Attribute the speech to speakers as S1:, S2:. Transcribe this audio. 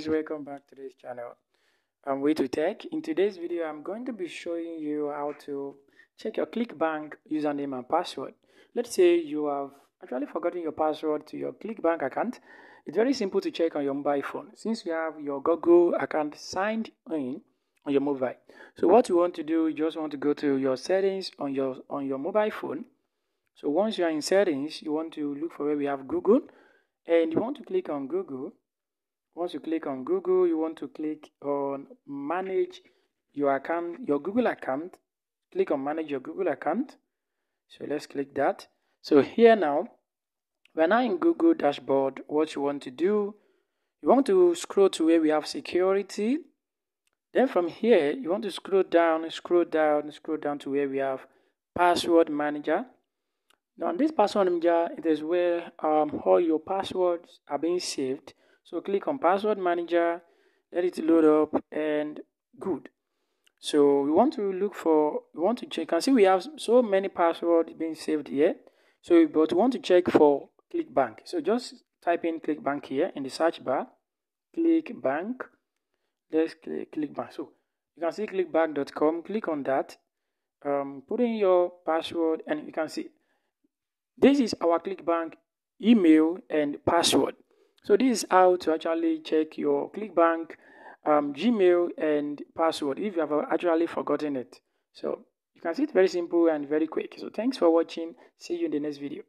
S1: guys welcome back to this channel. I'm way to tech. In today's video i'm going to be showing you how to check your clickbank username and password. Let's say you have actually forgotten your password to your clickbank account. It's very simple to check on your mobile phone. Since you have your google account signed in on your mobile so what you want to do you just want to go to your settings on your on your mobile phone. So once you are in settings you want to look for where we have google and you want to click on google once you click on google you want to click on manage your account your google account. Click on manage your google account. So let's click that. So here now we're now in google dashboard what you want to do you want to scroll to where we have security. Then from here you want to scroll down scroll down scroll down to where we have password manager. Now on this password manager it is where um, all your passwords are being saved so click on password manager let it load up and good. So we want to look for we want to check. Can see we have so many passwords being saved here. So but we want to check for clickbank so just type in clickbank here in the search bar. Clickbank let's click clickbank so you can see clickbank.com click on that. Um, put in your password and you can see this is our clickbank email and password so this is how to actually check your clickbank um, gmail and password if you have actually forgotten it. So you can see it very simple and very quick. So thanks for watching. See you in the next video